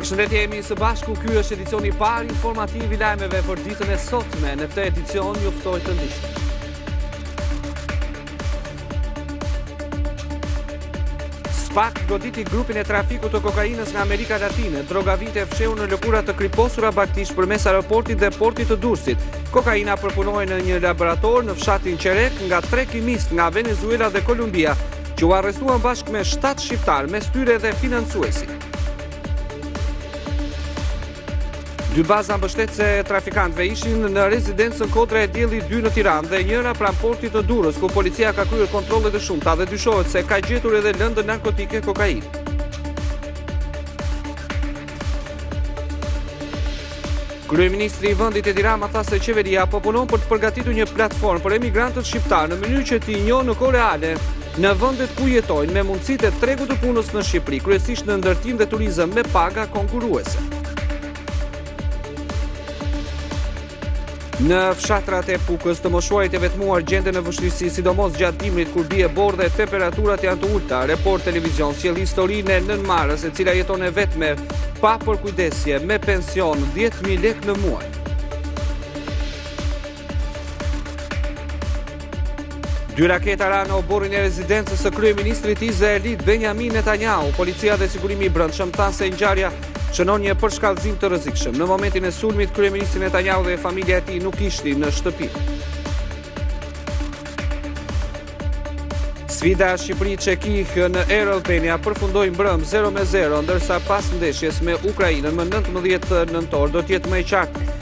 Përshëndetje jemi së bashku, ky është edicioni i parë informativ i lajmeve për ditën e sotme. Në këtë edicion ju ftoj të ndiqni. Spak goditi grupin e trafikut të kokainës nga Amerika Latine, droga vinte e fshehur në lëkura të kriposura bagëtish përmes aeroportit dhe portit të Durrësit. Kokaina përpunohej në një laborator në fshatin Qerek nga tre kimistë nga Venezuela dhe Kolumbia, që u arrestuan bashkë me 7 shqiptarë, mes tyre dhe financuesit. Dy baza mbështetëse të trafikantëve ishin në rezidencën Kodra e Diellit 2 në Tiranë dhe njëra pranë portit të Durrësit, ku policia ka kryer kontrolle të shumta dhe dyshohet se ka gjetur edhe lëndë narkotike kokainë. Kryeministri i vendit Edi Rama tha se qeveria po punon për të përgatitur një platformë për emigrantët shqiptarë në mënyrë që t'i njohë në kohë reale në vendet ku jetojnë me mundësitë e tregut të punës në Shqipëri, kryesisht në ndërtim dhe turizëm me paga konkurruese. Në fshatrat e Pukës të moshuarit e vetmuar gjenden në vështirësi, sidomos gjatë dimrit kur bie borë dhe temperaturat janë të ulta. Report televizion sjell historinë e nënë Marës e cila jeton e vetme pa përkujdesje me pension 10000 lekë në muaj. Dy raketa ranë në oborrin e rezidencës së kryeministrit izraelit Benjamin Netanyahu. Policia dhe sigurimi i brendshëm thanë se ngjarja shënon një përshkallëzim të rrezikshëm. Në momentin e sulmit, kryeministri Netanyahu dhe familja e tij nuk ishin në shtëpi. Sfida Shqipëri Çeki në Air Albania përfundoi mbrëmë 0-0, ndërsa pas ndeshjes me Ukrainën më 19 nëntor do të jetë më e qartë